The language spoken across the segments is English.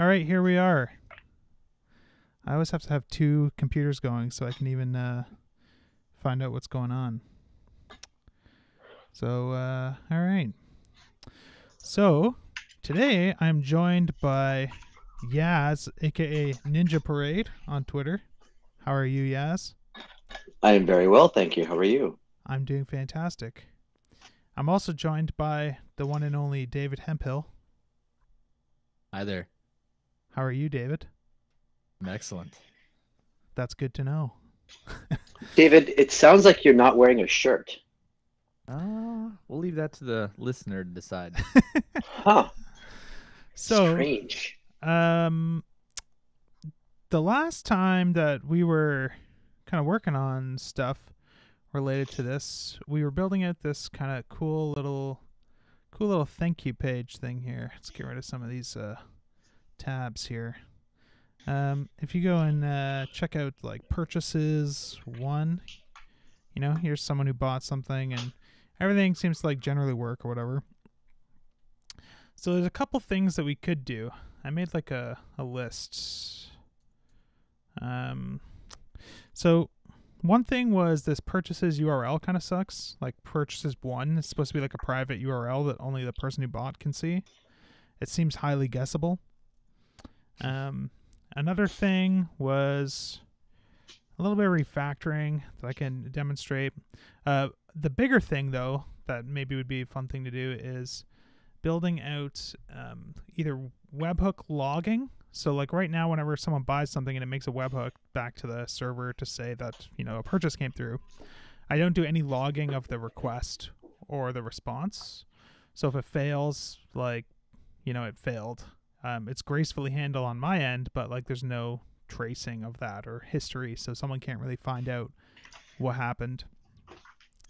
All right, here we are. I always have to have two computers going so I can even uh, find out what's going on. So, uh, all right. So, today I'm joined by Yaz, aka Ninja Parade, on Twitter. How are you, Yaz? I am very well, thank you. How are you? I'm doing fantastic. I'm also joined by the one and only David Hemphill. Hi there. How are you, David? I'm excellent. That's good to know. David, it sounds like you're not wearing a shirt. Uh, we'll leave that to the listener to decide. Huh. So, Strange. um, the last time that we were kind of working on stuff related to this, we were building out this kind of cool little, cool little thank you page thing here. Let's get rid of some of these uh, tabs here. Um, if you go and uh, check out like purchases one, you know, here's someone who bought something and everything seems to like generally work or whatever. So there's a couple things that we could do. I made like a, a list. Um, so one thing was this purchases URL kind of sucks. Like purchases one is supposed to be like a private URL that only the person who bought can see. It seems highly guessable. Um, another thing was a little bit of refactoring that I can demonstrate. Uh, the bigger thing though that maybe would be a fun thing to do is building out um, either webhook logging. So like right now, whenever someone buys something and it makes a webhook back to the server to say that you know a purchase came through, I don't do any logging of the request or the response. So if it fails, like you know it failed, um, it's gracefully handled on my end, but like there's no tracing of that or history, so someone can't really find out what happened.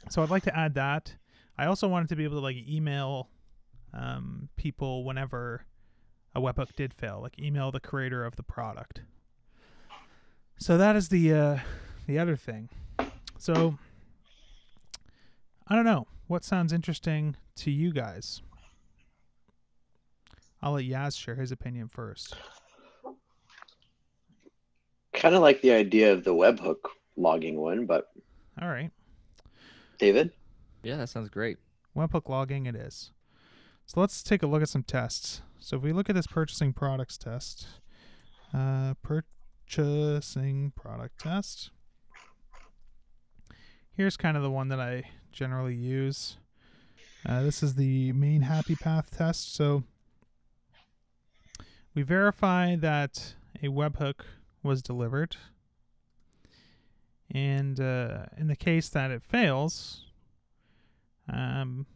So I'd like to add that. I also wanted to be able to like email um, people whenever a webhook did fail, like email the creator of the product. So that is the uh, the other thing. So I don't know what sounds interesting to you guys. I'll let Yaz share his opinion first. Kind of like the idea of the webhook logging one, but All right, David? yeah, that sounds great. webhook logging it is. So let's take a look at some tests. So if we look at this purchasing products test, uh, purchasing product test. Here's kind of the one that I generally use. Uh, this is the main happy path test. So we verify that a webhook was delivered. And uh, in the case that it fails, um,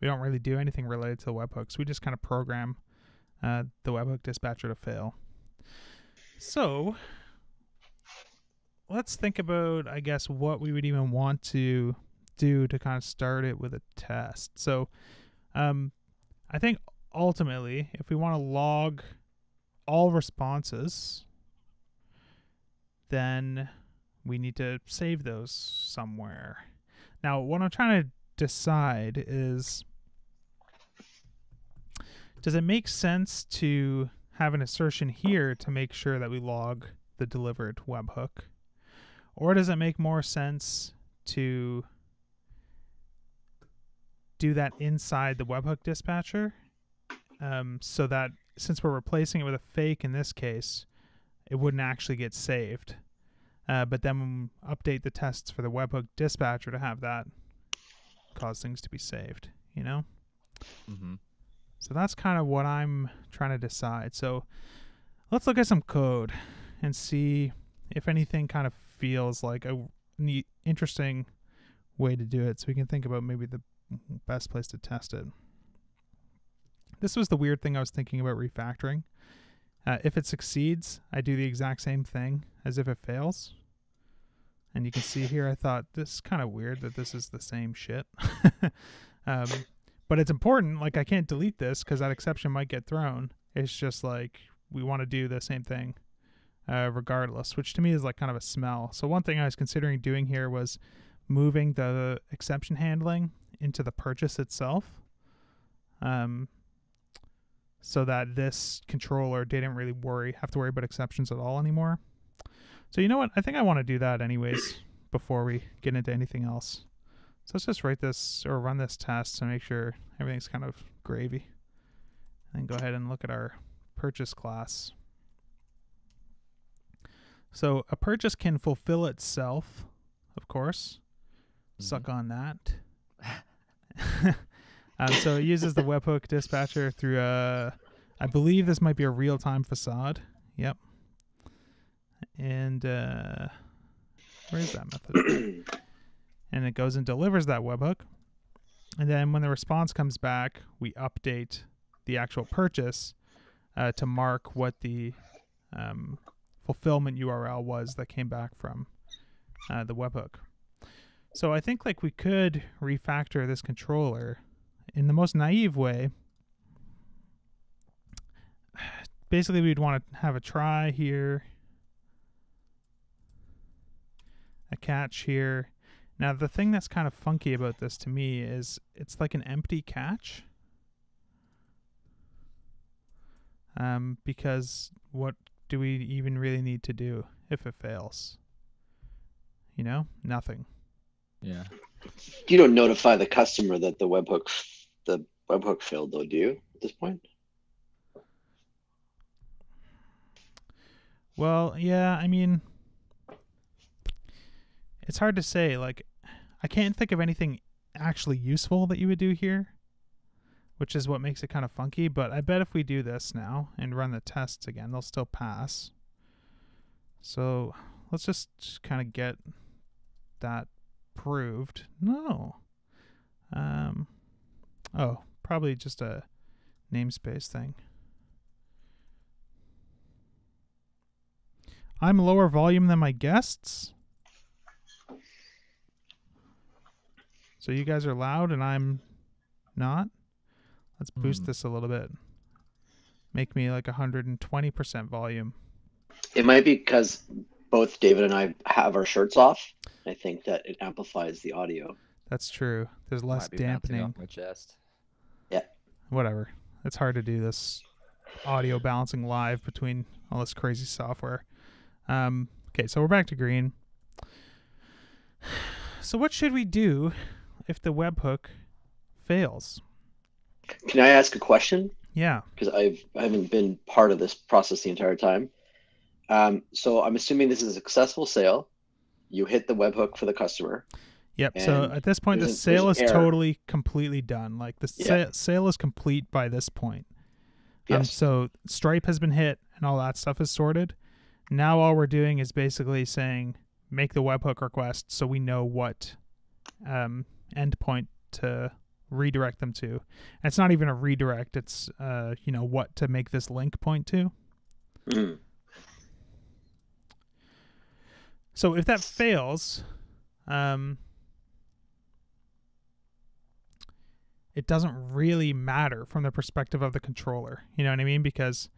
we don't really do anything related to the webhooks. We just kind of program uh, the webhook dispatcher to fail. So let's think about, I guess, what we would even want to do to kind of start it with a test. So um, I think ultimately, if we want to log all responses, then we need to save those somewhere. Now, what I'm trying to decide is does it make sense to have an assertion here to make sure that we log the delivered webhook? Or does it make more sense to do that inside the webhook dispatcher um, so that since we're replacing it with a fake in this case, it wouldn't actually get saved? Uh, but then update the tests for the webhook dispatcher to have that cause things to be saved, you know? Mm-hmm. So that's kind of what I'm trying to decide. So let's look at some code and see if anything kind of feels like a neat, interesting way to do it so we can think about maybe the best place to test it. This was the weird thing I was thinking about refactoring. Uh, if it succeeds, I do the exact same thing as if it fails. And you can see here, I thought this is kind of weird that this is the same shit. um, but it's important. Like, I can't delete this because that exception might get thrown. It's just like we want to do the same thing uh, regardless, which to me is like kind of a smell. So, one thing I was considering doing here was moving the exception handling into the purchase itself. Um, so that this controller didn't really worry have to worry about exceptions at all anymore. So you know what? I think I want to do that anyways before we get into anything else. So let's just write this or run this test to make sure everything's kind of gravy. And go ahead and look at our purchase class. So a purchase can fulfill itself, of course. Mm-hmm. Suck on that. um, so it uses the webhook dispatcher through a, I believe this might be a real-time facade. Yep. And uh, where is that method? and it goes and delivers that webhook. And then when the response comes back, we update the actual purchase uh, to mark what the um, fulfillment URL was that came back from uh, the webhook. So I think like we could refactor this controller in the most naive way. Basically, we'd want to have a try here, a catch here. Now, the thing that's kind of funky about this to me is it's like an empty catch. Um, because what do we even really need to do if it fails? You know, nothing. Yeah. You don't notify the customer that the webhook the webhook failed though, do you at this point? Well, yeah, I mean it's hard to say like I can't think of anything actually useful that you would do here, which is what makes it kind of funky, but I bet if we do this now and run the tests again, they'll still pass. So, let's just kind of get that proved. No. Um oh, probably just a namespace thing. I'm lower volume than my guests. So you guys are loud and I'm not. Let's boost Hmm. this a little bit. Make me like 120% volume. It might be because both David and I have our shirts off. I think that it amplifies the audio. That's true. There's less Might dampening. my chest. Whatever. It's hard to do this audio balancing live between all this crazy software. Um, okay, so we're back to green. So what should we do if the webhook fails? Can I ask a question? Yeah. Because I've I haven't been part of this process the entire time. Um, so I'm assuming this is a successful sale. You hit the webhook for the customer. Yep. so at this point, the there's a- there's sale is error. totally completely done. Like the sa- sale is complete by this point. Um, Yes. so Stripe has been hit and all that stuff is sorted. Now all we're doing is basically saying make the webhook request so we know what um, endpoint to redirect them to. And it's not even a redirect. It's uh, you know what to make this link point to. Mhm. So if that fails, um, it doesn't really matter from the perspective of the controller. You know what I mean? Because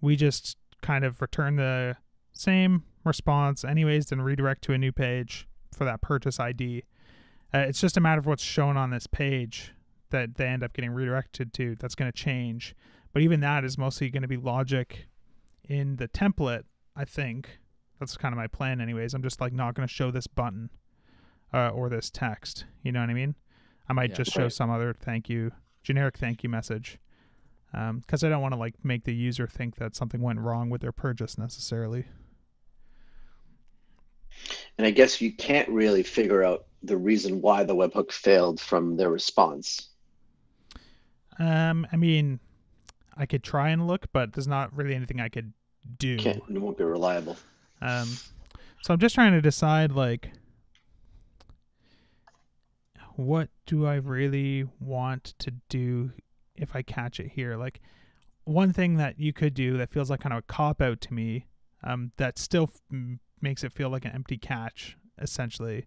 we just kind of return the same response anyways, then redirect to a new page for that purchase ID. Uh, it's just a matter of what's shown on this page that they end up getting redirected to. That's going to change. But even that is mostly going to be logic in the template, I think. That's kind of my plan, anyways. I'm just like not going to show this button uh, or this text. You know what I mean? I might Yeah. just show Right. some other thank you, generic thank you message, because I don't want to like make the user think that something went wrong with their purchase necessarily. And I guess you can't really figure out the reason why the webhook failed from their response. Um, I mean, I could try and look, but there's not really anything I could do. Can't it won't be reliable. Um, so I'm just trying to decide like, what do I really want to do if I catch it here? Like, one thing that you could do that feels like kind of a cop out to me, um, that still f- makes it feel like an empty catch essentially,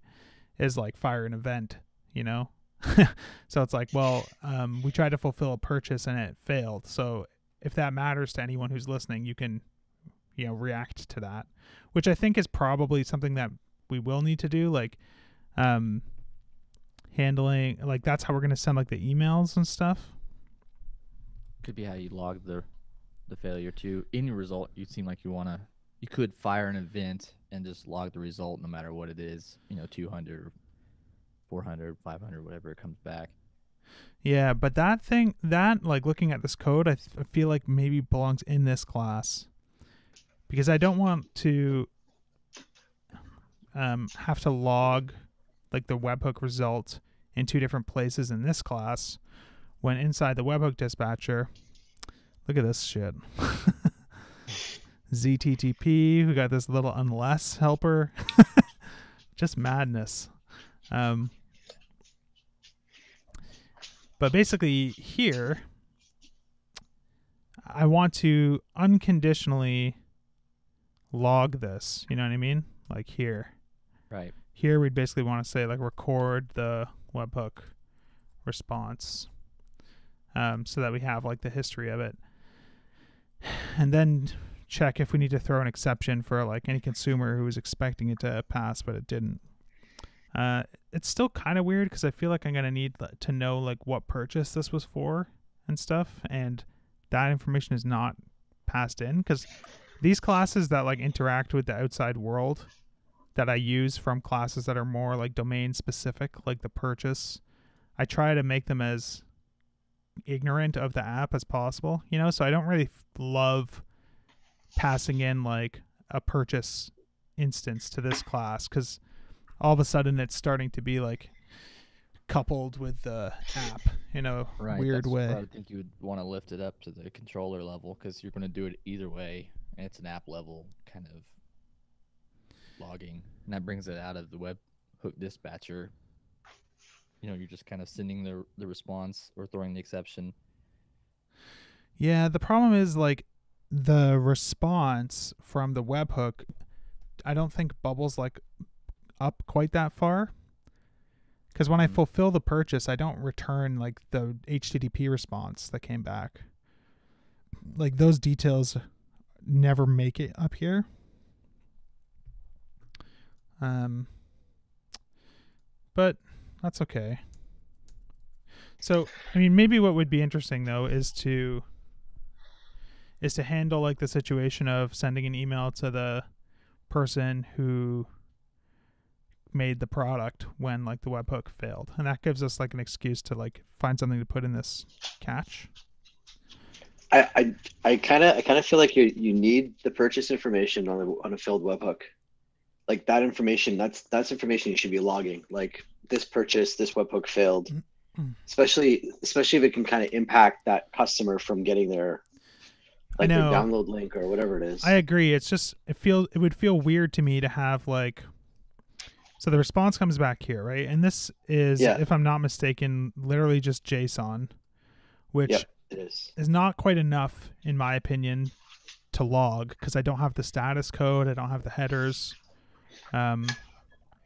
is like fire an event. You know. so it's like, well, um, we tried to fulfill a purchase and it failed. So if that matters to anyone who's listening, you can, you know, react to that which I think is probably something that we will need to do, like um, handling like that's how we're gonna send like the emails and stuff. Could be how you log the the failure too. In your result, you seem like you wanna you could fire an event and just log the result no matter what it is. You know, 200, 400, 500, whatever it comes back. Yeah, but that thing, that like looking at this code, I, th- I feel like maybe belongs in this class because I don't want to um, have to log like the webhook result in two different places in this class when inside the webhook dispatcher. Look at this shit. ZTTP. We got this little unless helper. Just madness. Um, but basically, here, I want to unconditionally log this. You know what I mean? Like here. Right. Here, we'd basically want to say, like, record the webhook response um, so that we have, like, the history of it. And then check if we need to throw an exception for, like, any consumer who was expecting it to pass, but it didn't. Uh, it's still kind of weird because I feel like I'm gonna need to know like what purchase this was for and stuff, and that information is not passed in because these classes that like interact with the outside world that I use from classes that are more like domain specific, like the purchase, I try to make them as ignorant of the app as possible, you know. So I don't really f- love passing in like a purchase instance to this class because all of a sudden it's starting to be like coupled with the app in a Right. weird way. I think you would want to lift it up to the controller level because you're going to do it either way, and it's an app level kind of logging, and that brings it out of the webhook dispatcher. You know, you're just kind of sending the the response or throwing the exception. Yeah, the problem is like the response from the webhook. I don't think bubbles like up quite that far. Because when I Mhm. fulfill the purchase, I don't return like the HTTP response that came back. Like those details never make it up here. Um, but that's okay. So, I mean, maybe what would be interesting though is to is to handle like the situation of sending an email to the person who made the product when like the webhook failed and that gives us like an excuse to like find something to put in this catch I I, kind of I kind of feel like you you need the purchase information on a, on a filled webhook. Like that information, that's that's information you should be logging. Like this purchase, this webhook failed. Mm. Especially especially if it can kind of impact that customer from getting their I like their know. download link or whatever it is. i agree it's just it feel it would feel weird to me to have like so the response comes back here right and this is Yeah. if i'm not mistaken literally just json which Yep. is. is not quite enough in my opinion to log because I don't have the status code, I don't have the headers, um,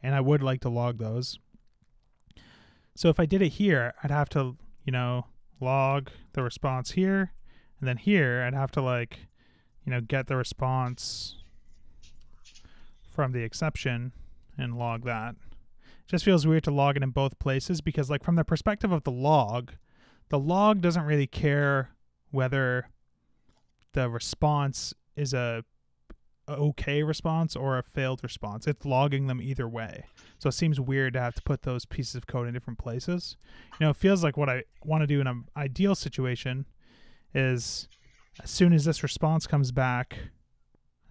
and I would like to log those. So if I did it here, I'd have to, you know, log the response here, and then here I'd have to like, you know, get the response from the exception and log that. It just feels weird to log it in both places because, like, from the perspective of the log, the log doesn't really care whether the response is a a okay response or a failed response. It's logging them either way. So it seems weird to have to put those pieces of code in different places. You know, it feels like what I want to do in an ideal situation is as soon as this response comes back,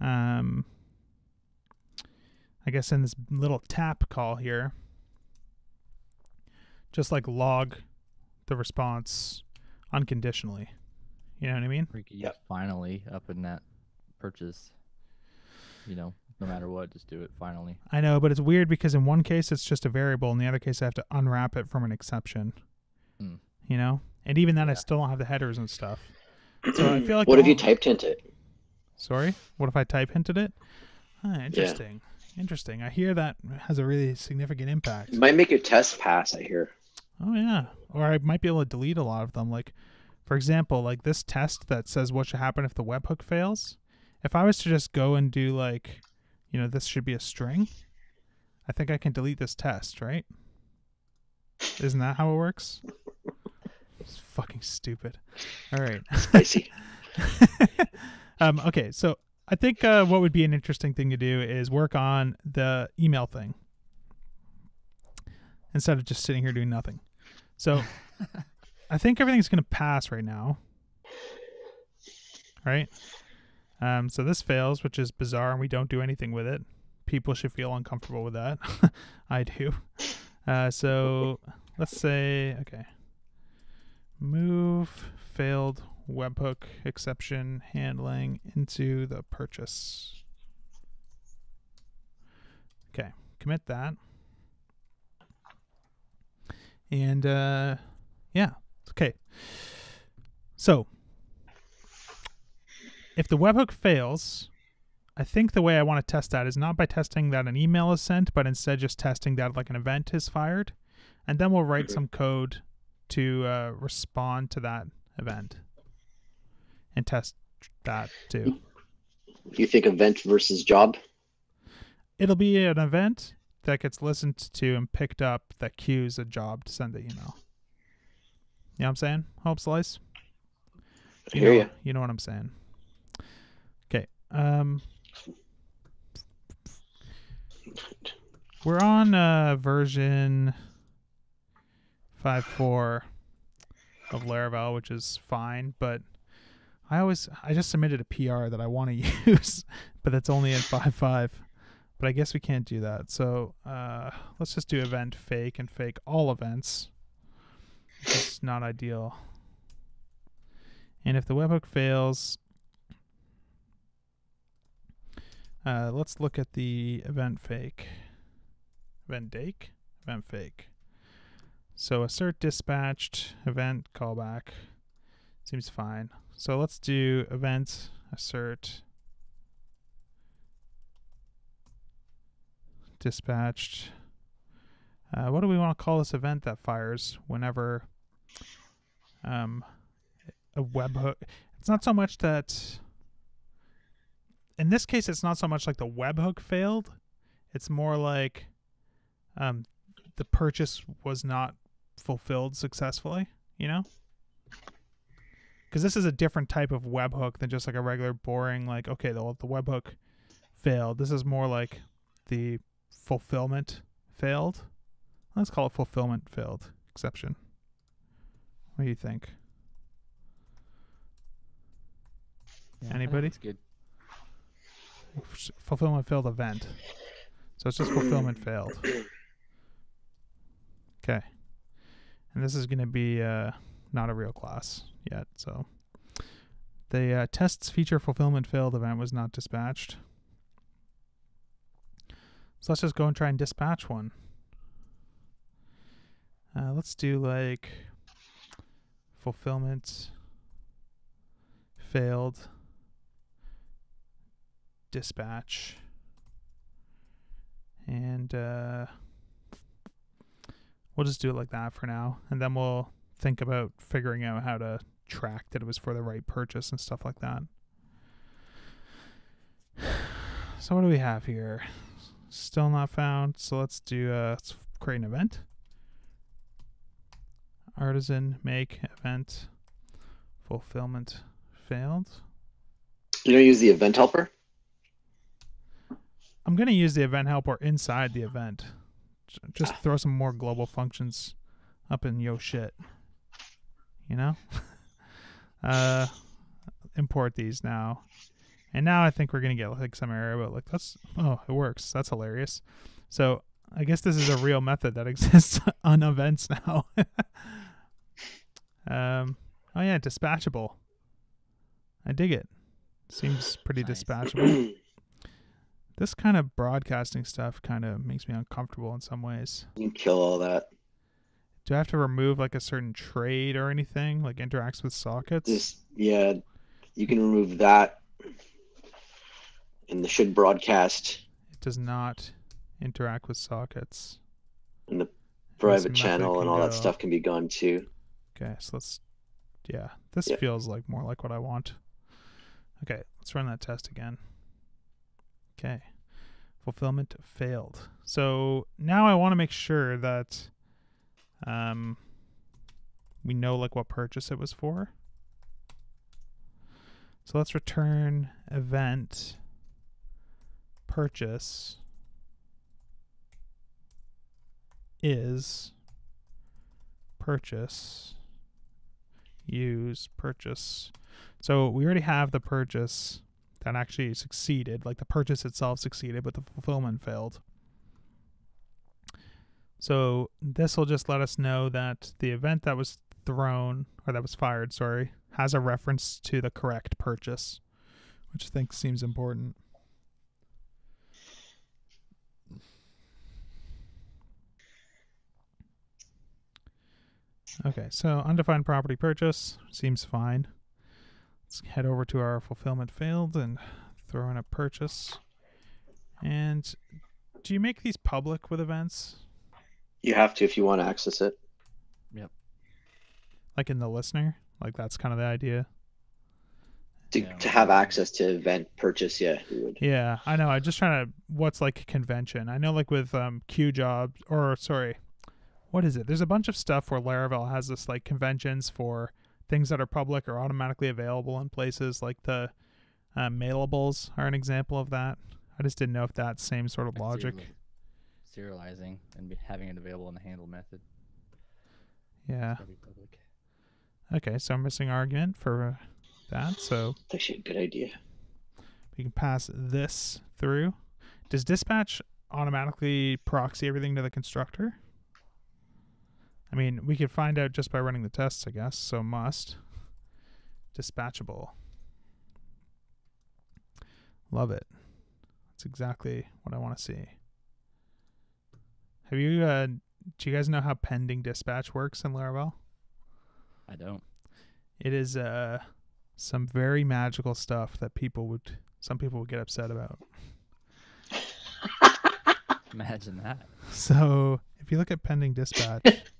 um, I guess in this little tap call here, just like log the response unconditionally. You know what I mean? Or you could use Yep. finally up in that purchase. You know, no matter what, just do it finally. I know, but it's weird because in one case it's just a variable, in the other case I have to unwrap it from an exception. Hmm. You know, and even then I still don't have the headers and stuff. So I feel like what if you whole- typed hint it? Sorry, what if I type hinted it? Ah, interesting, interesting. I hear that has a really significant impact. It might make your test pass. I hear. Oh yeah, or I might be able to delete a lot of them. Like, for example, like this test that says what should happen if the webhook fails. If I was to just go and do like, you know, this should be a string. I think I can delete this test, right? Isn't that how it works? It's fucking stupid. All right. Spicy. um, okay, so I think uh, what would be an interesting thing to do is work on the email thing instead of just sitting here doing nothing. So I think everything's going to pass right now. Right? Um, so this fails, which is bizarre, and we don't do anything with it. People should feel uncomfortable with that. I do. Uh, so let's say, okay. Move failed webhook exception handling into the purchase. Okay, commit that. And uh yeah, okay. So, if the webhook fails, I think the way I want to test that is not by testing that an email is sent, but instead just testing that like an event is fired. And then we'll write Mhm. some code to uh, respond to that event and test that too. You think event versus job? It'll be an event that gets listened to and picked up that queues a job to send the email. You know what I'm saying? Hope Slice? I hear know, ya. you know what I'm saying. Um we're on uh version 5.4 of Laravel, which is fine, but I always I just submitted a PR that I want to use, but it's only in 5.5. But I guess we can't do that. So uh let's just do event fake and fake all events. It's not ideal. And if the webhook fails, uh, let's look at the event fake. Event dake? Event fake. So assert dispatched, event callback. Seems fine. So let's do event assert dispatched. Uh, what do we want to call this event that fires whenever um, a webhook? It's not so much that. In this case, it's not so much like the webhook failed. It's more like um, the purchase was not fulfilled successfully. You know, because this is a different type of webhook than just like a regular boring like okay the the webhook failed. This is more like the fulfillment failed. Let's call it fulfillment failed exception. What do you think? Yeah, Anybody? It's good. Fulfillment failed event. So it's just fulfillment failed. Okay. And this is going to be uh, not a real class yet. So the uh, tests feature fulfillment failed event was not dispatched. So let's just go and try and dispatch one. Uh, let's do like fulfillment failed dispatch. And uh, we'll just do it like that for now. And then we'll think about figuring out how to track that it was for the right purchase and stuff like that. So what do we have here? Still not found. So let's do uh let's create an event. Artisan make event. Fulfillment failed. You don't use the event helper? I'm gonna use the event helper inside the event. Just throw some more global functions up in yo shit. You know? uh import these now. And now I think we're gonna get like some error, but like that's oh, it works. That's hilarious. So I guess this is a real method that exists on events now. um oh yeah, dispatchable. I dig it. Seems pretty Nice. dispatchable this kind of broadcasting stuff kind of makes me uncomfortable in some ways. you kill all that. Do I have to remove like a certain trait or anything like interacts with sockets? Just yeah, you can remove that in the should broadcast It does not interact with sockets. And the private channel and all that stuff can be gone too. Okay, so let's yeah, this Yeah. feels like more like what I want. Okay, let's run that test again. Okay. Fulfillment failed. So now I want to make sure that um we know like what purchase it was for. So let's return event purchase is purchase use purchase. So we already have the purchase that actually succeeded, like the purchase itself succeeded, but the fulfillment failed. So this will just let us know that the event that was thrown or that was fired, sorry, has a reference to the correct purchase, which I think seems important. Okay, so undefined property purchase seems fine. Let's head over to our fulfillment failed and throw in a purchase. And do you make these public with events? You have to if you want to access it. Yep. Like in the listener? Like that's kind of the idea. To, Yeah. to have access to event purchase, yeah, would. Yeah, I know. I'm just trying to what's like convention. I know like with um Q jobs or sorry, what is it? There's a bunch of stuff where Laravel has this like conventions for things that are public are automatically available in places like the uh, mailables are an example of that. I just didn't know if that same sort of Like logic. Serializing and having it available in the handle method. Yeah. That'd be public. Okay, so I'm missing argument for that. So It's actually a good idea. we can pass this through. Does dispatch automatically proxy everything to the constructor? I mean, we could find out just by running the tests, I guess. So must dispatchable. Love it. That's exactly what I want to see. Have you? Uh, do you guys know how pending dispatch works in Laravel? I don't. It is uh some very magical stuff that people would some people would get upset about. Imagine that. So if you look at pending dispatch,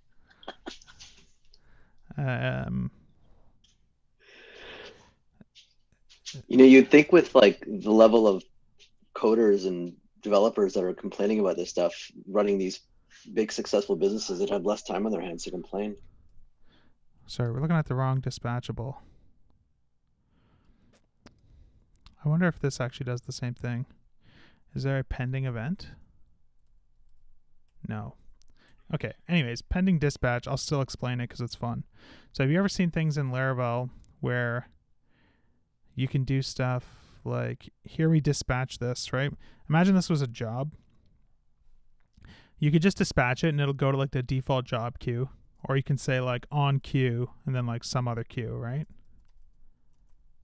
um, You know, you'd think with like the level of coders and developers that are complaining about this stuff, running these big successful businesses, they'd have less time on their hands to complain. sorry, we're looking at the wrong dispatchable. I wonder if this actually does the same thing. Is there a pending event? No. Okay. Anyways, pending dispatch. I'll still explain it because it's fun. So, have you ever seen things in Laravel where you can do stuff like here we dispatch this, right? Imagine this was a job. You could just dispatch it and it'll go to like the default job queue, or you can say like on queue and then like some other queue, right?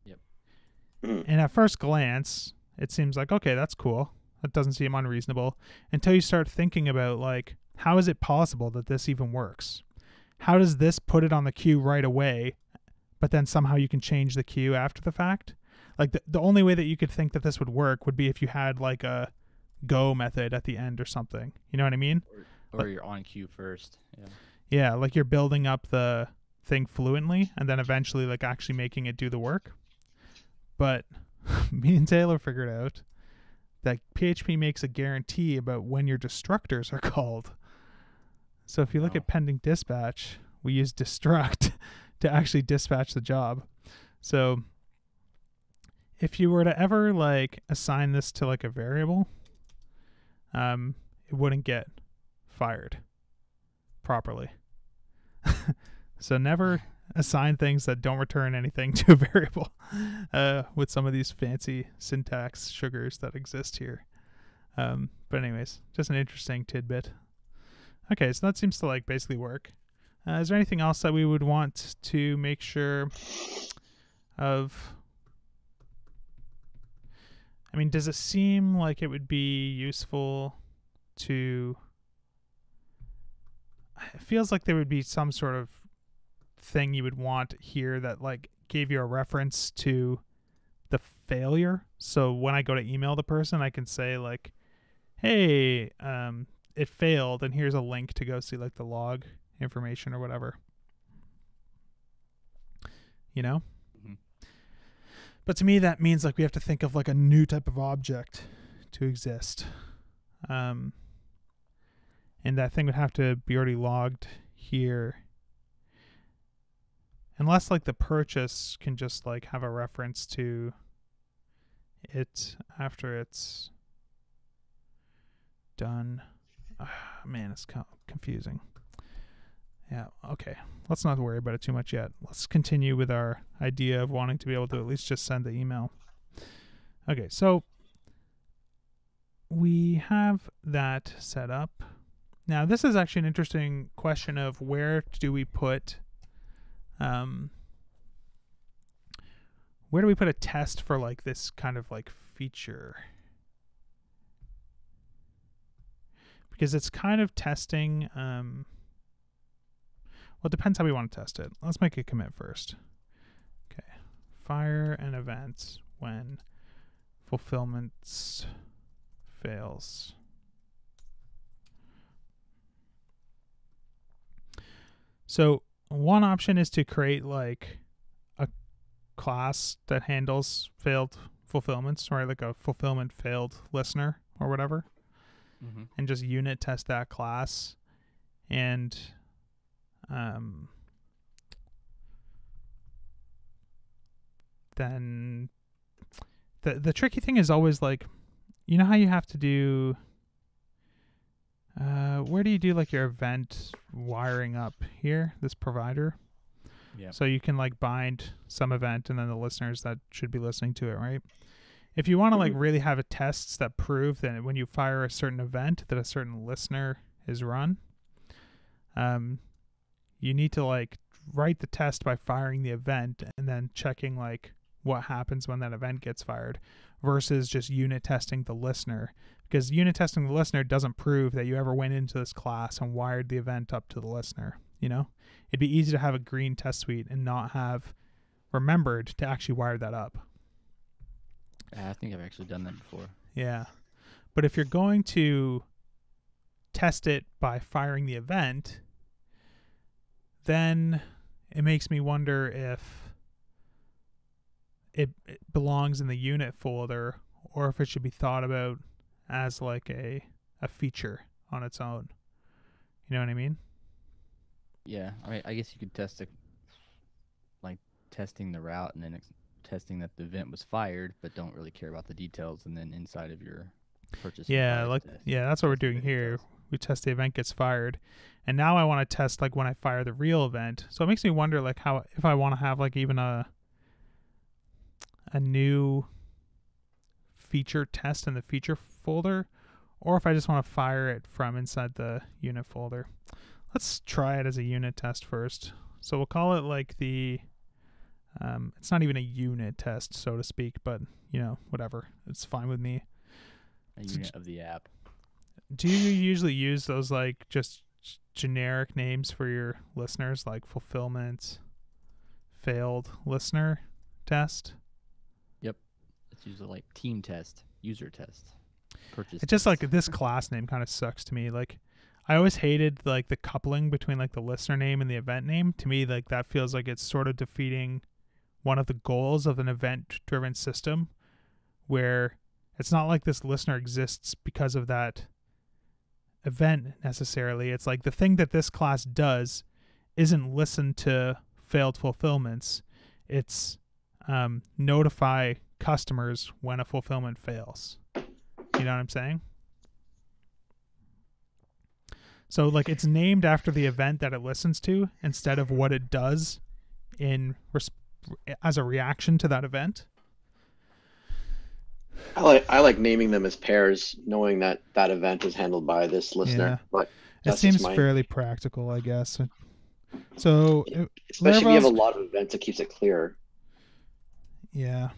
Yep. Hmm. And at first glance, it seems like okay, that's cool. That doesn't seem unreasonable until you start thinking about like how is it possible that this even works? How does this put it on the queue right away, but then somehow you can change the queue after the fact? Like the the only way that you could think that this would work would be if you had like a go method at the end or something. You know what I mean? Or But- you're on queue first. Yeah. Yeah, like you're building up the thing fluently and then eventually like actually making it do the work. But me and Taylor figured out that PHP makes a guarantee about when your destructors are called. So if you look at pending dispatch, we use destruct to actually dispatch the job. So if you were to ever like assign this to like a variable, um, it wouldn't get fired properly. so never assign things that don't return anything to a variable uh, with some of these fancy syntax sugars that exist here. Um, but anyways, just an interesting tidbit. Okay, so that seems to like basically work. Uh, is there anything else that we would want to make sure of? I mean, does it seem like it would be useful to it feels like there would be some sort of thing you would want here that like gave you a reference to the failure. So when I go to email the person, I can say like, "Hey, um, it failed, and here's a link to go see like the log information or whatever." You know. Mhm. But to me, that means like we have to think of like a new type of object to exist. Um, and that thing would have to be already logged here unless like the purchase can just like have a reference to it after it's done. Man, it's co- confusing. Yeah, okay. Let's not worry about it too much yet. Let's continue with our idea of wanting to be able to at least just send the email. Okay, so we have that set up. Now, this is actually an interesting question of where do we put um where do we put a test for like this kind of like feature? Because it's kind of testing um well, it depends how we want to test it. Let's make a commit first. Okay. Fire an event when fulfillment fails. So one option is to create like a class that handles failed fulfillments, or like a fulfillment failed listener or whatever, Mm-hmm. and just unit test that class, and um, then the the tricky thing is always like, you know how you have to do. Uh, where do you do like your event wiring up here? This provider. Yeah. So you can like bind some event and then the listeners that should be listening to it, right? If you want to like Mhm. really have a tests that prove that when you fire a certain event that a certain listener is run, um, you need to like write the test by firing the event and then checking like what happens when that event gets fired versus just unit testing the listener. Because unit testing the listener doesn't prove that you ever went into this class and wired the event up to the listener you know? It'd be easy to have a green test suite and not have remembered to actually wire that up Uh, I think I've actually done that before. yeah but if you're going to test it by firing the event then it makes me wonder if it, it belongs in the unit folder or if it should be thought about as like a a feature on its own. You know what I mean? Yeah, I mean, I guess you could test it, like testing the route and then ex- testing that the event was fired, but don't really care about the details. And then inside of your purchase, Yeah, like yeah, that's what we're doing here. We test the event gets fired. And now I want to test like when I fire the real event. So it makes me wonder like how if I want to have like even a a new feature test in the feature folder or if I just want to fire it from inside the unit folder. Let's try it as a unit test first. So we'll call it like the um, it's not even a unit test, so to speak, but you know, whatever. It's fine with me. a unit j- of the app. Do you usually use those like just generic names for your listeners, like fulfillment, failed listener test? Yep, it's usually like team test, user test, purchase. It's just like this class name kind of sucks to me. Like, I always hated like the coupling between like the listener name and the event name. To me, like that feels like it's sort of defeating one of the goals of an event-driven system, where it's not like this listener exists because of that event necessarily. It's like the thing that this class does isn't listen to failed fulfillments. It's um, notify customers when a fulfillment fails. You know what I'm saying? So like it's named after the event that it listens to instead of what it does in res- as a reaction to that event. I like I like naming them as pairs, knowing that that event is handled by this listener. Yeah. But It seems mine. fairly practical, I guess. So uh, especially if you have a lot of events, it keeps it clear. yeah,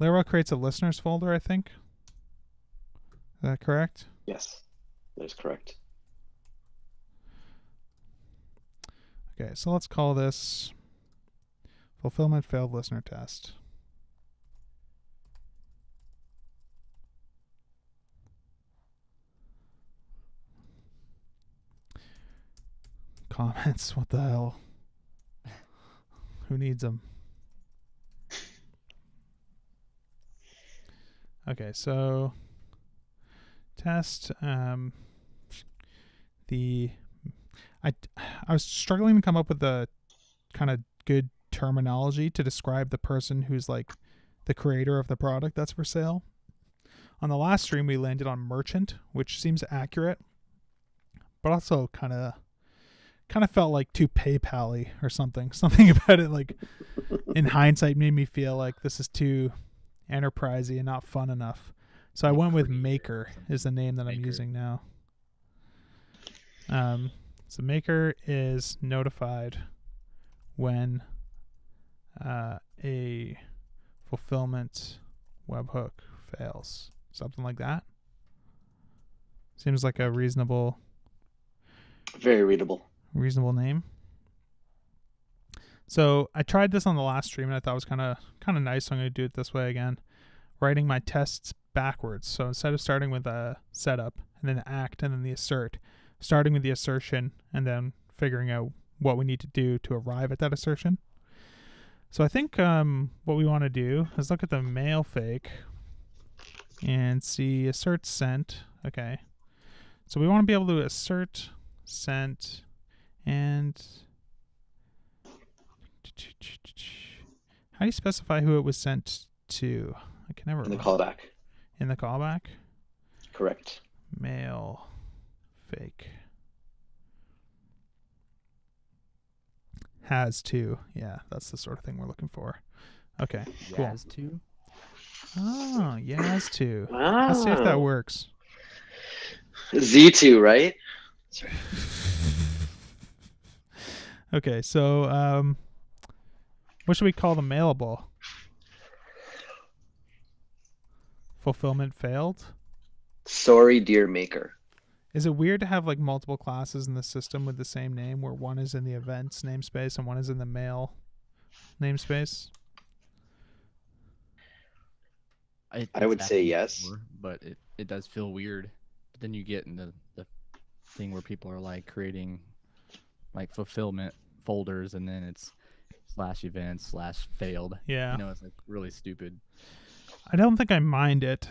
Laravel creates a listeners folder. I think. Is that correct? Yes, that is correct. Okay, so let's call this fulfillment failed listener test. Comments, what the hell? Who needs them? Okay, so test um the I I was struggling to come up with a kind of good terminology to describe the person who's like the creator of the product that's for sale. On the last stream, we landed on merchant, which seems accurate, but also kind of kind of felt like too PayPal-y or something. Something about it, like in hindsight, made me feel like this is too enterprisey and not fun enough. So I went with Maker is the name that I'm Maker. using now. Um, so Maker is notified when uh, a fulfillment webhook fails, something like that. Seems like a reasonable Very readable. reasonable name. So I tried this on the last stream and I thought it was kind of kind of nice. So I'm going to do it this way again, writing my tests backwards. So instead of starting with a setup and then the act and then the assert, starting with the assertion and then figuring out what we need to do to arrive at that assertion. So I think um, what we want to do is look at the mail fake and see assert sent. Okay. So we want to be able to assert sent and how do you specify who it was sent to? I can never In the remember. callback. in the callback. Correct. Mail fake has to. Yeah, that's the sort of thing we're looking for. Okay, cool. Yaz too. Oh, yeah, has to. Wow. Let's see if that works. Z2, right? Okay, so um, what should we call the mailable? Fulfillment failed. Sorry, dear maker. Is it weird to have like multiple classes in the system with the same name, where one is in the events namespace and one is in the mail namespace? It- I would say yes. before, but it, it does feel weird. But then you get in the, the thing where people are like creating like fulfillment folders and then it's slash events slash failed. Yeah. You know, it's like really stupid. I don't think I mind it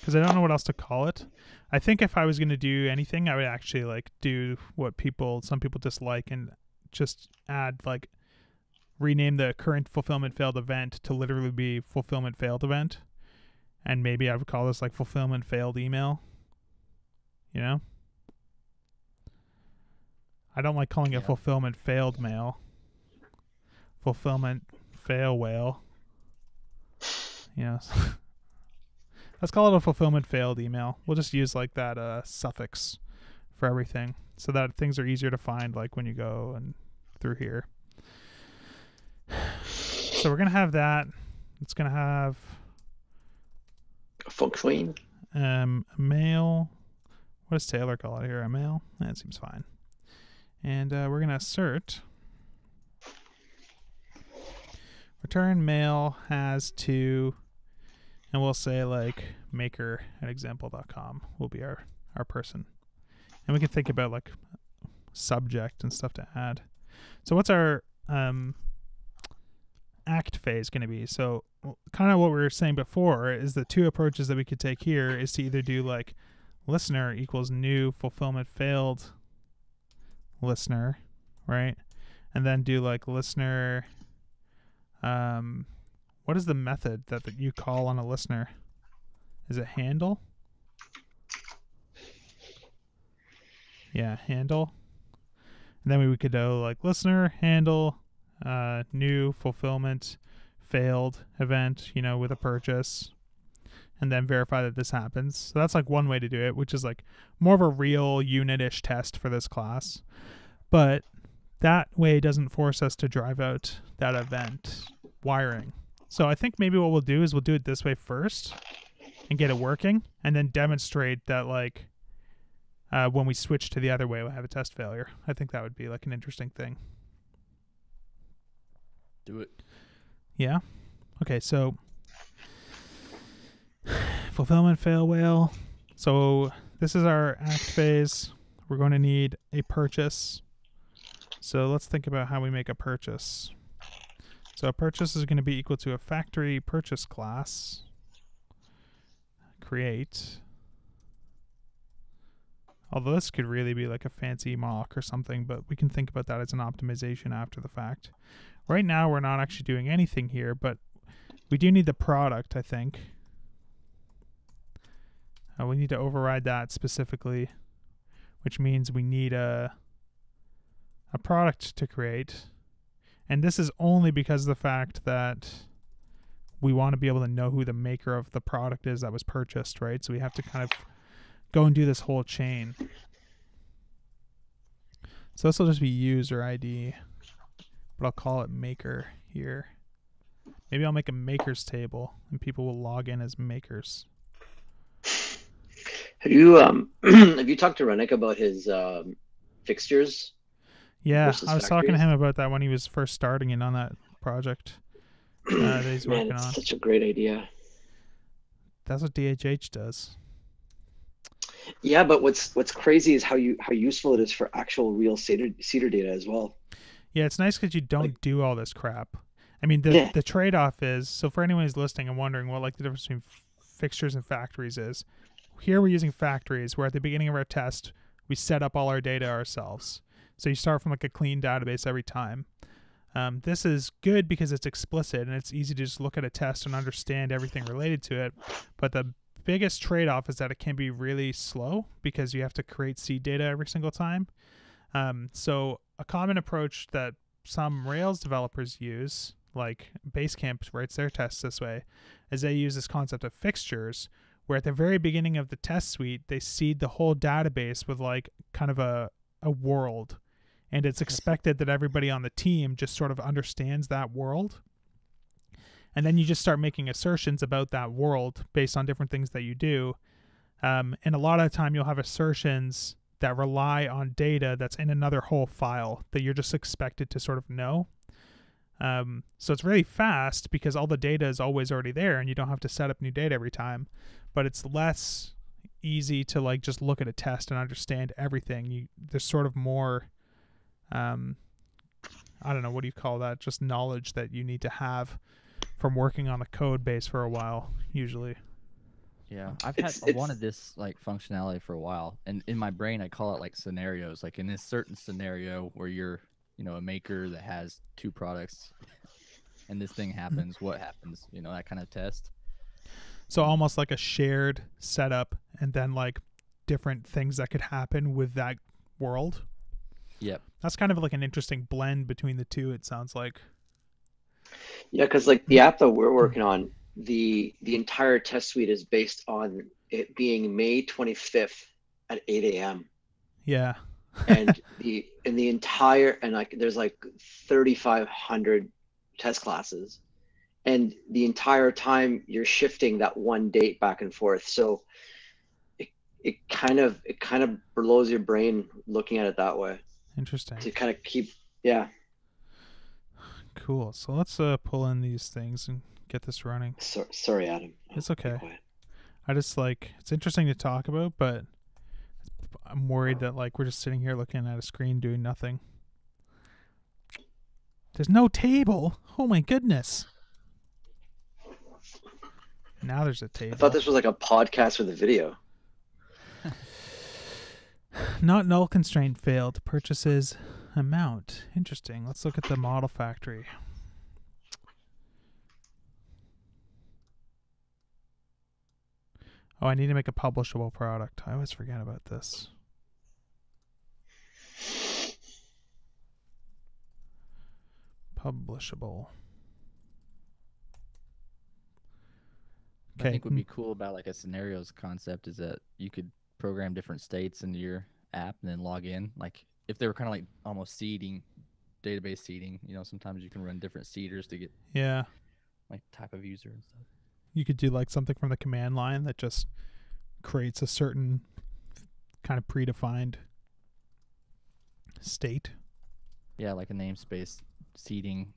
because I don't know what else to call it. I think if I was going to do anything, I would actually like do what people, some people dislike, and just add like rename the current fulfillment failed event to literally be fulfillment failed event, and maybe I would call this like fulfillment failed email. You know, I don't like calling it fulfillment failed mail. Fulfillment fail whale. You know, let's call it a fulfillment failed email. We'll just use like that uh, suffix for everything, so that things are easier to find, like when you go and through here. So we're gonna have that. It's gonna have a Function. um, mail. What does Taylor call it here? A mail? That seems fine. And uh, we're gonna assert return mail has to, and we'll say like maker at example.com will be our our person, and we can think about like subject and stuff to add. So what's our um act phase going to be? So kind of what we were saying before is the two approaches that we could take here is to either do like listener equals new fulfillment failed listener, right? And then do like listener um what is the method that, that you call on a listener? Is it handle? Yeah, handle. And then we could do like listener, handle, uh, new fulfillment, failed event, you know, with a purchase, and then verify that this happens. So that's like one way to do it, which is like more of a real unit-ish test for this class. But that way doesn't force us to drive out that event wiring. So I think maybe what we'll do is we'll do it this way first and get it working, and then demonstrate that like uh, when we switch to the other way, we'll have a test failure. I think that would be like an interesting thing. Do it. Yeah. Okay, so fulfillment fail whale. So this is our act phase. We're going to need a purchase. So let's think about how we make a purchase. So purchase is going to be equal to a factory purchase class. Create Although this could really be like a fancy mock or something, but we can think about that as an optimization after the fact. Right now, we're not actually doing anything here, but we do need the product, I think. Uh, we need to override that specifically, which means we need a a product to create. And this is only because of the fact that we want to be able to know who the maker of the product is that was purchased, right? So we have to kind of go and do this whole chain. So this will just be user ID, but I'll call it maker here. Maybe I'll make a makers table and people will log in as makers. Have you um have you talked to Reinink about his um, fixtures? Yeah, I was talking to him about that when he was first starting in on that project. Uh, that he's Man, working on. such a great idea. That's what DHH does. Yeah, but what's what's crazy is how you how useful it is for actual real seeder seeder data as well. Yeah, it's nice because you don't Like- do all this crap. I mean, the Yeah. the trade off is so for anyone who's listening and wondering what like the difference between fixtures and factories is. Here we're using factories where at the beginning of our test we set up all our data ourselves. So you start from like a clean database every time. Um, this is good because it's explicit and it's easy to just look at a test and understand everything related to it. But the biggest trade off is that it can be really slow because you have to create seed data every single time. Um, so a common approach that some Rails developers use, like Basecamp writes their tests this way, is they use this concept of fixtures, where at the very beginning of the test suite, they seed the whole database with like kind of a, a world. And it's expected that everybody on the team just sort of understands that world. And then you just start making assertions about that world based on different things that you do. Um, and a lot of the time, you'll have assertions that rely on data that's in another whole file that you're just expected to sort of know. Um, so it's really fast because all the data is always already there and you don't have to set up new data every time. But it's less easy to like just look at a test and understand everything. You there's sort of more um I don't know, what do you call that? Just knowledge that you need to have from working on a code base for a while, usually. Yeah, I've It's- had I it's- wanted this like functionality for a while, and in my brain I call it like scenarios. Like in this certain scenario where you're, you know, a maker that has two products, and this thing happens, what happens? You know, that kind of test. So almost like a shared setup and then like different things that could happen with that world. Yep. That's kind of like an interesting blend between the two, it sounds like. Yeah, because like the hmm. app that we're working on, the the entire test suite is based on it being May 25th at 8 a.m. Yeah. and the in the entire and like there's like 3,500 test classes, and the entire time you're shifting that one date back and forth. So it it kind of it kind of blows your brain looking at it that way Interesting. to kind of keep yeah. Cool. So let's uh pull in these things and get this running. So, sorry, Adam. It's okay. I just like it's interesting to talk about, but I'm worried that like we're just sitting here looking at a screen doing nothing. There's no table. Oh my goodness. Now there's a table. I thought this was like a podcast with a video. Not null constraint failed. Purchases amount. Interesting. Let's look at the model factory. Oh, I need to make a publishable product. I always forget about this. Publishable. Okay. I think would be cool about like a scenarios concept is that you could program different states into your app and then log in. Like if they were kind of like almost seeding, database seeding. You know, sometimes you can run different seeders to get Yeah. like type of user and stuff. you could do like something from the command line that just creates a certain kind of predefined state. Yeah, like a namespace seeding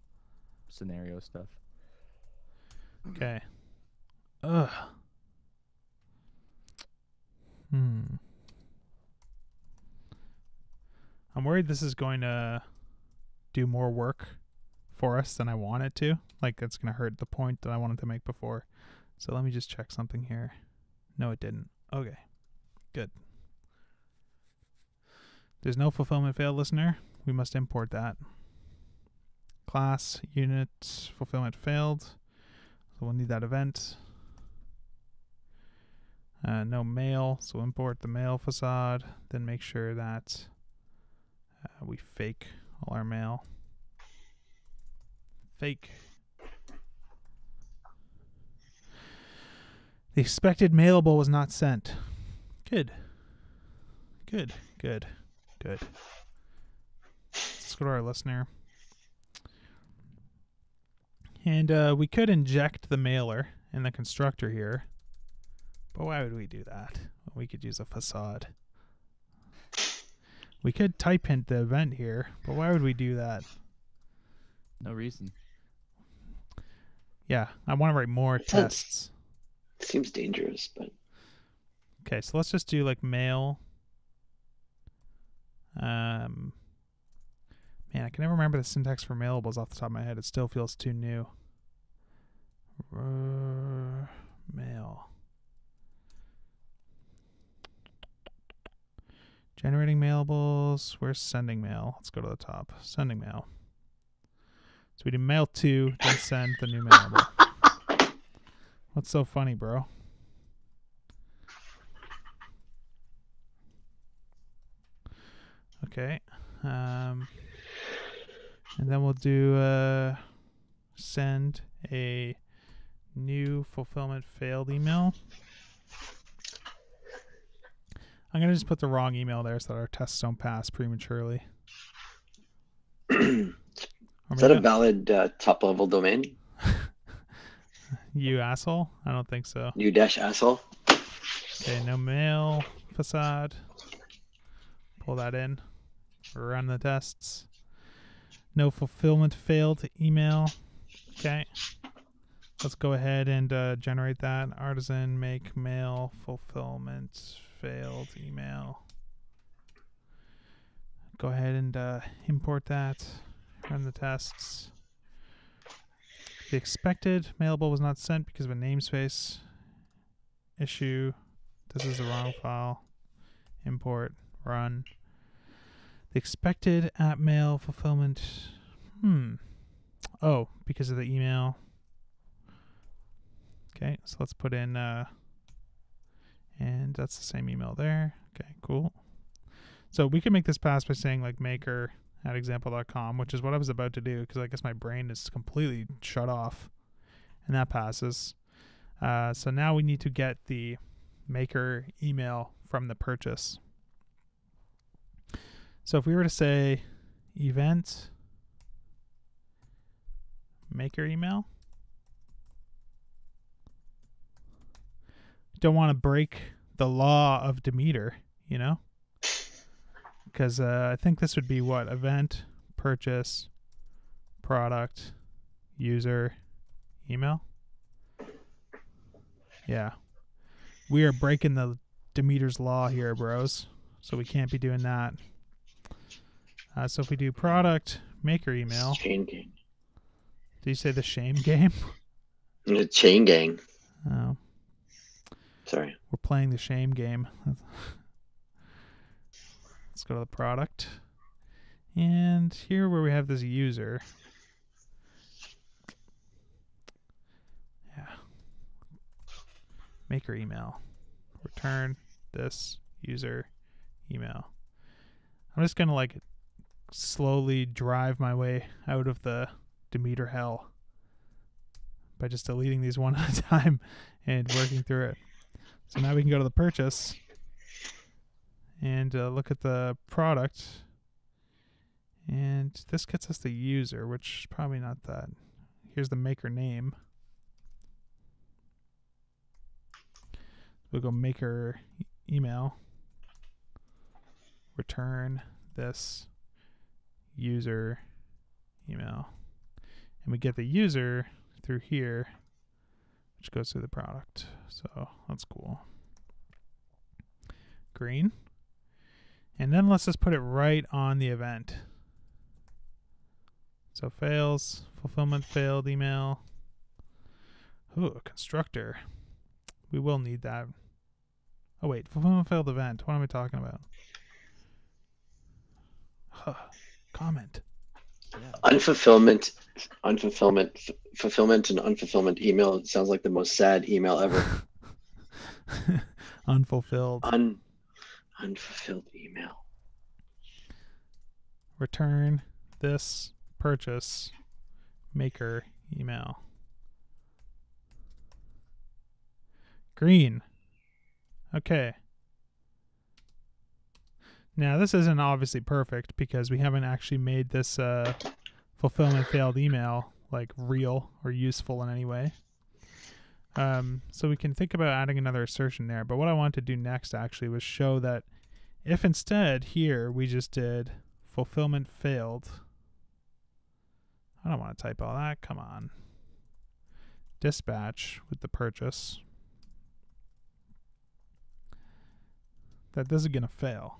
scenario stuff. Okay. Ugh. Hmm. I'm worried this is going to do more work for us than I want it to. Like it's going to hurt the point that I wanted to make before. So let me just check something here. No, it didn't. Okay. Good. There's no fulfillment failed listener. We must import that. Class unit fulfillment failed. So we'll need that event. Uh, no mail, so import the mail facade. Then make sure that uh, we fake all our mail. Fake. The expected mailable was not sent. Good. Good. Good. Good. Let's go to our listener. And uh, we could inject the mailer in the constructor here. But why would we do that? We could use a facade. We could type hint the event here, but why would we do that? No reason. Yeah, I want to write more It sounds- tests. Seems dangerous, but Okay, so let's just do like mail. Um, man, I can never remember the syntax for mailables off the top of my head. It still feels too new. Uh, mail. Generating mailables. Where's sending mail? Let's go to the top. Sending mail. So we do mail to, then send the new mailable. What's so funny, bro? Okay. Um, and then we'll do uh, send a new fulfillment failed email. I'm gonna just put the wrong email there so that our tests don't pass prematurely. is that a valid uh, top level domain? you asshole? I don't think so. New dash asshole. Okay, no mail facade. Pull that in. Run the tests. No fulfillment failed email. Okay. Let's go ahead and uh, generate that. Artisan make mail fulfillment failed email. Go ahead and uh, import that. Run the tests. The expected mailable was not sent because of a namespace issue. This is the wrong file. Import, run. The expected app mail fulfillment. Hmm. Oh, because of the email. Okay, so let's put in, uh, and that's the same email there. Okay, cool. So we can make this pass by saying like maker at example.com, which is what I was about to do because I guess my brain is completely shut off. And that passes. Uh, so now we need to get the maker email from the purchase. So if we were to say event maker email, don't want to break the law of Demeter, you know? Because uh, I think this would be what? Event, purchase, product, user, email? Yeah. We are breaking the Demeter's law here, bros. So we can't be doing that. Uh, so if we do product maker email, Chain gang. do you say the shame game? The chain gang. Oh, Sorry. we're playing the shame game. Let's go to the product. And here where we have this user. Yeah. Maker email. Return this user email. I'm just going to like slowly drive my way out of the Demeter hell by just deleting these one at a time and working through it. So now we can go to the purchase and uh, look at the product. And this gets us the user, which is probably not that. Here's the maker name. We'll go maker email. Return this user email. And we get the user through here, which goes through the product. So that's cool. Green. And then let's just put it right on the event. So fails, fulfillment failed email. Ooh, constructor. We will need that. Oh wait, fulfillment failed event. What am I talking about? Huh. Comment. Yeah. Unfulfillment, unfulfillment, f- fulfillment, and unfulfillment email it sounds like the most sad email ever. Unfulfilled. Un, unfulfilled email. Return this purchase maker email. Green. Okay. Now this isn't obviously perfect because we haven't actually made this uh, fulfillment failed email like real or useful in any way. Um, so we can think about adding another assertion there. But what I wanted to do next actually was show that if instead here we just did fulfillment failed. I don't want to type all that. Come on. Dispatch with the purchase. That this is going to fail.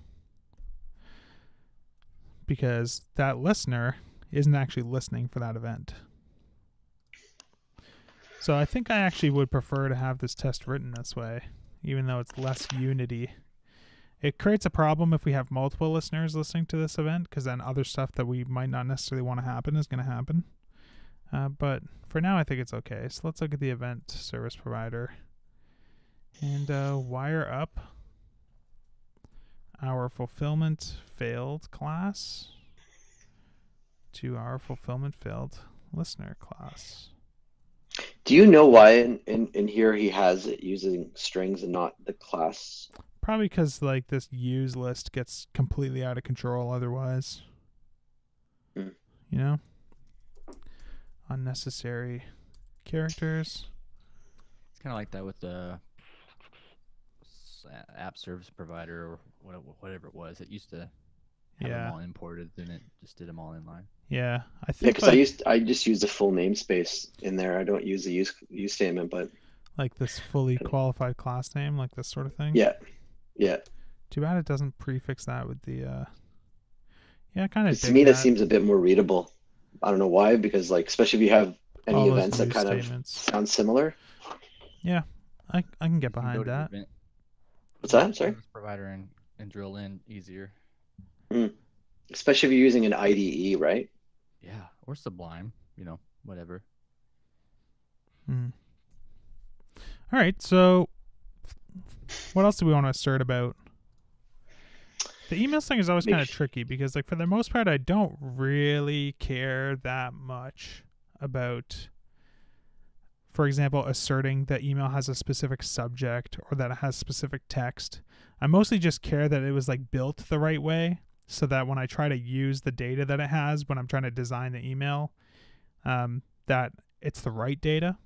Because that listener isn't actually listening for that event. So I think I actually would prefer to have this test written this way, even though it's less unity. It creates a problem if we have multiple listeners listening to this event, because then other stuff that we might not necessarily want to happen is going to happen. Uh, but for now, I think it's okay. So let's look at the event service provider and uh, wire up our fulfillment failed class to our fulfillment failed listener class. Do you know why in, in, in here he has it using strings and not the class? Probably because like this use list gets completely out of control otherwise. Hmm. You know? Unnecessary characters. It's kind of like that with the s- a- app service provider or whatever it was. It used to have Yeah. them all imported, then it just did them all inline. Yeah. I think because I like, used I just use the full namespace in there. I don't use the use use statement, but like this fully qualified class name, like this sort of thing. yeah, yeah. Too bad it doesn't prefix that with the uh Yeah, kind of. to me, that seems a bit more readable. I don't know why, because like especially if you have any events that kind of sound similar. Yeah, I I can get You can behind that. event What's that? Sorry. provider and, and drill in easier. Especially if you're using an IDE, right? Yeah, or Sublime, you know, whatever. Mm. All right, so what else do we want to assert about? The emails thing is always kind of tricky because, like, for the most part, I don't really care that much about, for example, asserting that email has a specific subject or that it has specific text. I mostly just care that it was like built the right way so that when I try to use the data that it has when I'm trying to design the email, um, that it's the right data,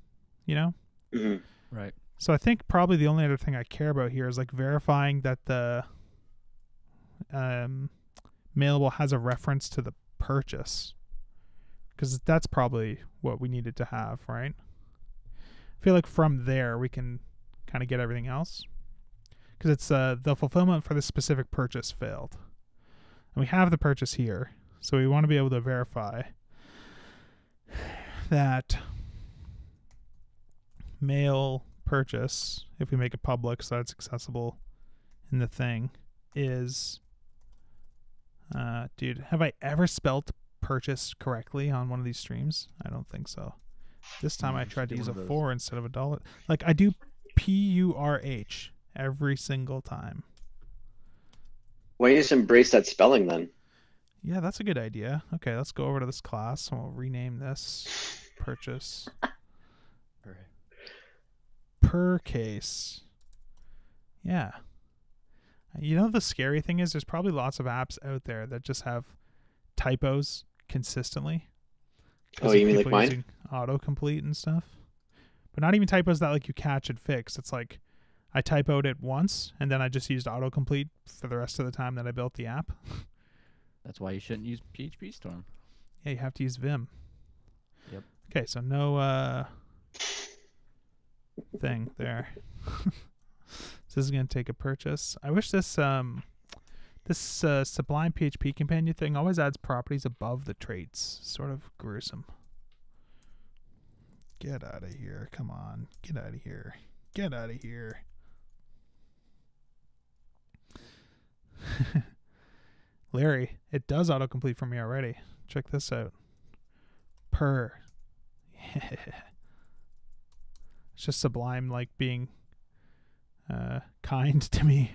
you know? hmm Right. So I think probably the only other thing I care about here is like verifying that the um, mailable has a reference to the purchase, because that's probably what we needed to have, right? I feel like from there we can kind of get everything else, because it's uh, the fulfillment for the specific purchase failed, and we have the purchase here, so we want to be able to verify that mail purchase, if we make it public so it's accessible in the thing, is uh dude, have I ever spelt purchase correctly on one of these streams? I don't think so. This time Mm, I tried to use a one of those. four instead of a dollar. Like I do P U R H every single time. Why don't you just embrace that spelling then? Yeah, that's a good idea. Okay, let's go over to this class and we'll rename this purchase per case. Yeah. You know the scary thing is there's probably lots of apps out there that just have typos consistently. 'Cause Oh, you mean like mine? using autocomplete and stuff. But not even typos that like you catch and fix. It's like I typoed it once and then I just used autocomplete for the rest of the time that I built the app. That's why you shouldn't use PHP Storm. Yeah, you have to use Vim. Yep. Okay, so no uh thing there. so this is gonna take a purchase. I wish this um this uh, Sublime PHP companion thing always adds properties above the traits. Sort of gruesome. Get out of here. Come on. Get out of here. Get out of here. Larry, it does autocomplete for me already. Check this out. Per. it's just sublime, like being uh, kind to me.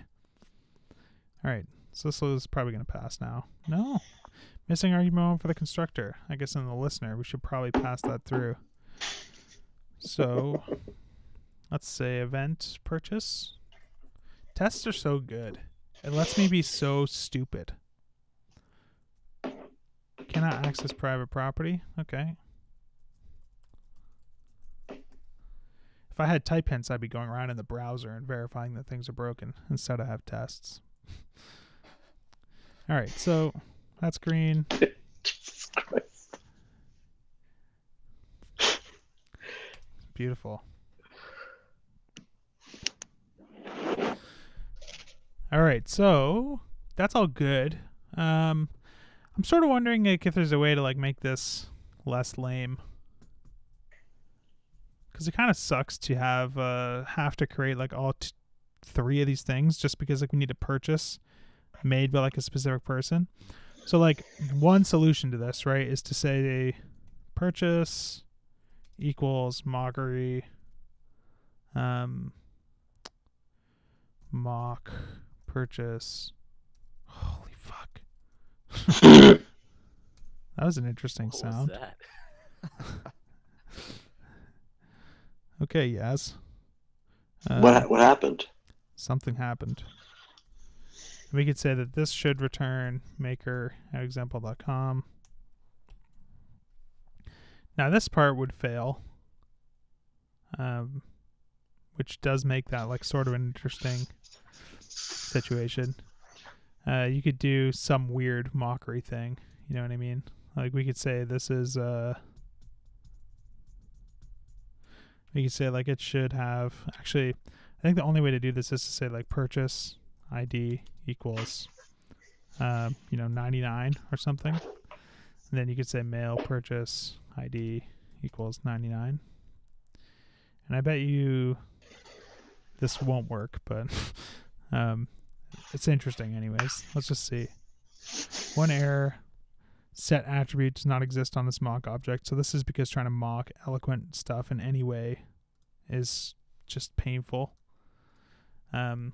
All right, so this is probably going to pass now. No. Missing argument for the constructor. I guess in the listener, we should probably pass that through. So, let's say event purchase. Tests are so good. It lets me be so stupid. Cannot access private property. Okay. If I had type hints, I'd be going around in the browser and verifying that things are broken instead of have tests. All right, so that's green. Jesus Christ. Beautiful. All right, so that's all good. Um, I'm sort of wondering like if there's a way to like make this less lame. Because it kind of sucks to have uh have to create like all t- three of these things just because like we need to purchase made by like a specific person. So like one solution to this, right, is to say purchase equals mockery um mock purchase holy fuck that was an interesting What sound was that? okay yes uh, what what happened? something happened we could say that this should return maker at example.com now this part would fail um, which does make that like sort of an interesting situation. Uh, you could do some weird mockery thing you know what i mean? Like we could say this is uh we could say like it should have actually i think the only way to do this is to say like purchase id equals um, you know 99 or something. And then you could say mail purchase id equals 99 and i bet you this won't work but um, it's interesting anyways. Let's just see. One error. Set attribute does not exist on this mock object. So this is because trying to mock eloquent stuff in any way is just painful. Um,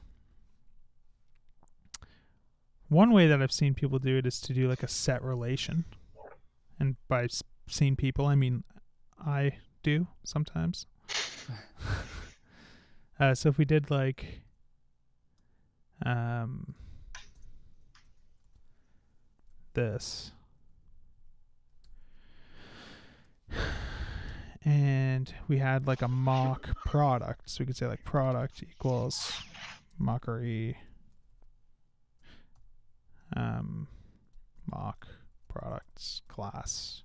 one way that I've seen people do it is to do like a set relation. And by s- seeing people, I mean I do sometimes. uh, so if we did like um this and we had like a mock product so we could say like product equals mockery um, mock products class.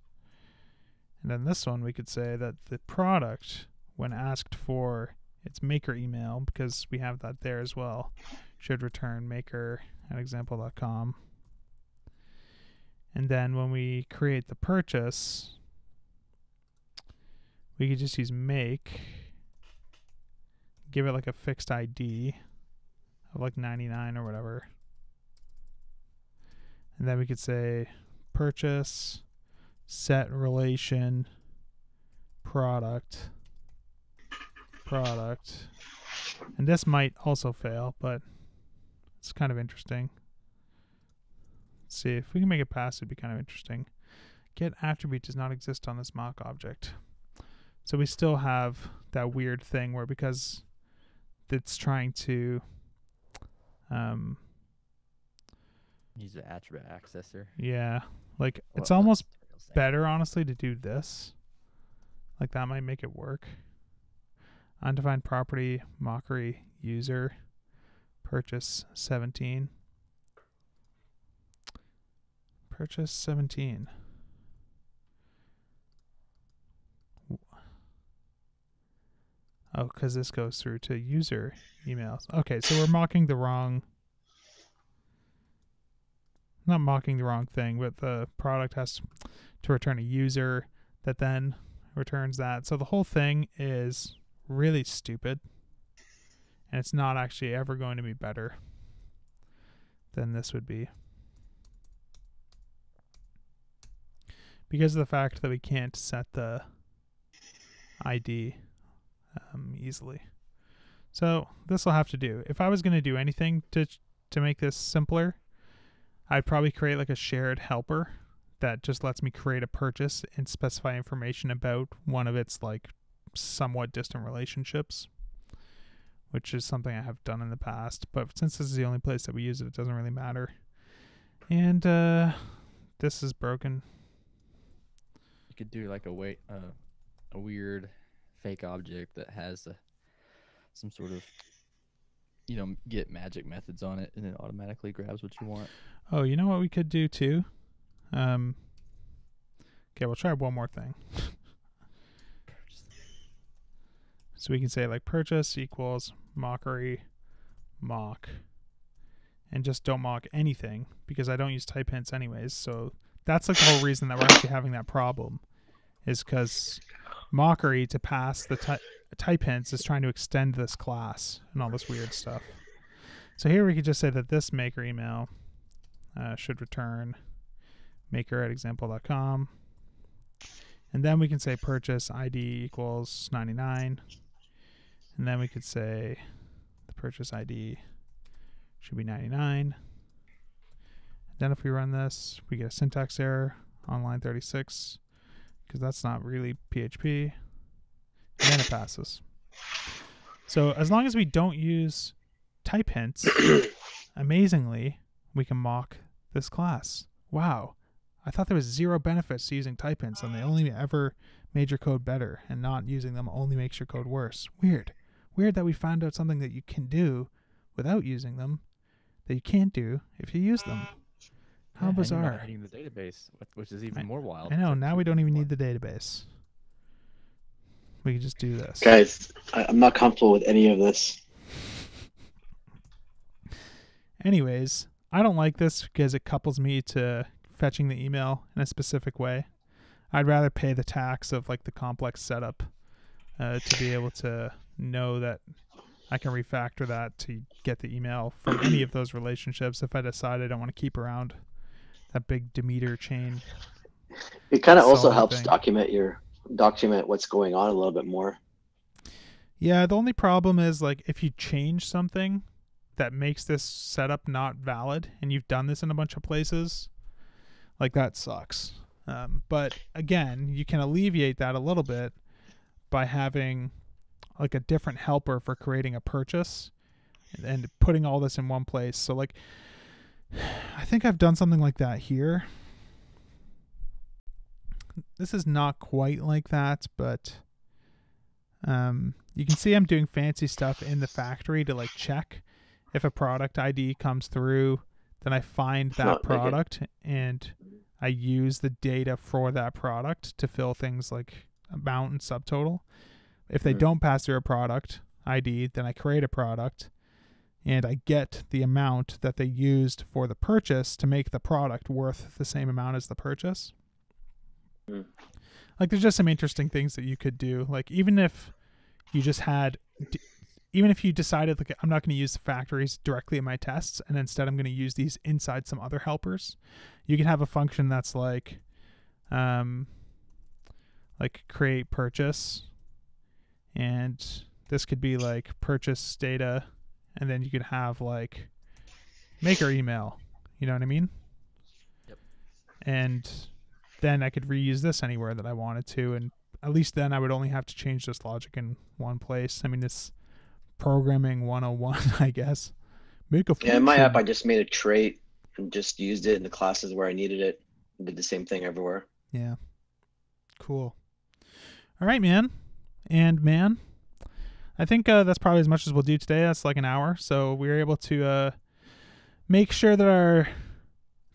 And then this one, we could say that the product, when asked for its maker email, because we have that there as well, should return maker at example.com. And then when we create the purchase, we could just use make, give it like a fixed ID of like 99 or whatever. And then we could say purchase, set relation, product, product. And this might also fail, but it's kind of interesting. Let's see if we can make it pass, it'd be kind of interesting. Get attribute does not exist on this mock object. So we still have that weird thing where because it's trying to um Use the attribute accessor. yeah, like it's almost that's what I was saying. better honestly to do this. Like that might make it work. Undefined property mockery user purchase 17 purchase 17 oh because this goes through to user emails. Okay so we're mocking the wrong not mocking the wrong thing but the product has to return a user that then returns that. So the whole thing is really stupid. And it's not actually ever going to be better than this would be. because of the fact that we can't set the ID um, easily. So this will have to do. If I was going to do anything to to make this simpler, I'd probably create like a shared helper that just lets me create a purchase and specify information about one of its like somewhat distant relationships, which is something I have done in the past. But since this is the only place that we use it, it doesn't really matter. And uh, this is broken. You could do like a wait, uh, a weird fake object that has a, some sort of, you know, get magic methods on it, and it automatically grabs what you want. Oh, you know what we could do too? Um, okay, we'll try one more thing. So we can say like purchase equals mockery mock and just don't mock anything because I don't use type hints anyways. So that's like the whole reason that we're actually having that problem is because mockery to pass the ty- type hints is trying to extend this class and all this weird stuff. So here we could just say that this maker email uh, should return maker at example.com. And then we can say purchase ID equals 99. And then we could say the purchase ID should be 99. And Then if we run this, we get a syntax error on line 36 because that's not really PHP. And then it passes. So as long as we don't use type hints, amazingly, we can mock this class. Wow. I thought there was zero benefits to using type hints and they only ever made your code better and not using them only makes your code worse. Weird. Weird that we found out something that you can do without using them that you can't do if you use them. How Yeah, and you're bizarre. not hitting the database, which is even I- more wild. I know. Now we don't even more. need the database. We can just do this. Guys, I, I'm not comfortable with any of this. Anyways, I don't like this because it couples me to fetching the email in a specific way. I'd rather pay the tax of like the complex setup uh, to be able to know that I can refactor that to get the email from any of those relationships if I decide I don't want to keep around that big Demeter chain. It kind of also helps thing. document your document what's going on a little bit more. Yeah, the only problem is like if you change something that makes this setup not valid and you've done this in a bunch of places, like that sucks. Um, but again, you can alleviate that a little bit by having like a different helper for creating a purchase and, and putting all this in one place. So like I think I've done something like that here. This is not quite like that, but um, you can see I'm doing fancy stuff in the factory to like check if a product ID comes through. Then I find that product and I use the data for that product to fill things like amount and subtotal. If they Mhm. don't pass through a product ID, then I create a product and I get the amount that they used for the purchase to make the product worth the same amount as the purchase. Mm. Like there's just some interesting things that you could do. Like even if you just had d- even if you decided like I'm not going to use the factories directly in my tests and instead I'm going to use these inside some other helpers, you can have a function that's like um like create purchase and this could be like purchase data and then you could have like maker email you know what i mean Yep. and then i could reuse this anywhere that i wanted to and at least then i would only have to change this logic in one place i mean it's programming 101 i guess make a Yeah, in my app, I just made a trait and just used it in the classes where I needed it. Did the same thing everywhere. Yeah. Cool. All right, man. And man, I think uh, that's probably as much as we'll do today. That's like an hour. So we were able to uh, make sure that our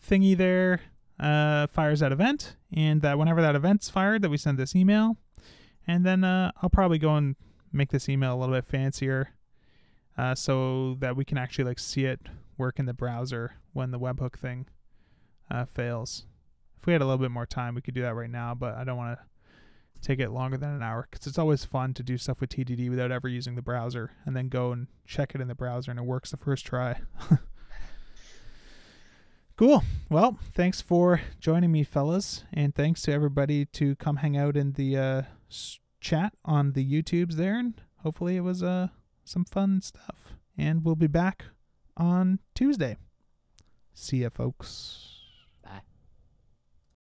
thingy there uh, fires that event, and that whenever that event's fired, that we send this email. And then uh, I'll probably go and make this email a little bit fancier, uh, so that we can actually like see it work in the browser when the webhook thing uh, fails. If we had a little bit more time, we could do that right now, but I don't want to take it longer than an hour because it's always fun to do stuff with TDD without ever using the browser and then go and check it in the browser and it works the first try. Cool. Well, thanks for joining me, fellas, and thanks to everybody to come hang out in the uh, chat on the YouTubes there, and hopefully it was uh some fun stuff. And we'll be back on Tuesday. See ya, folks.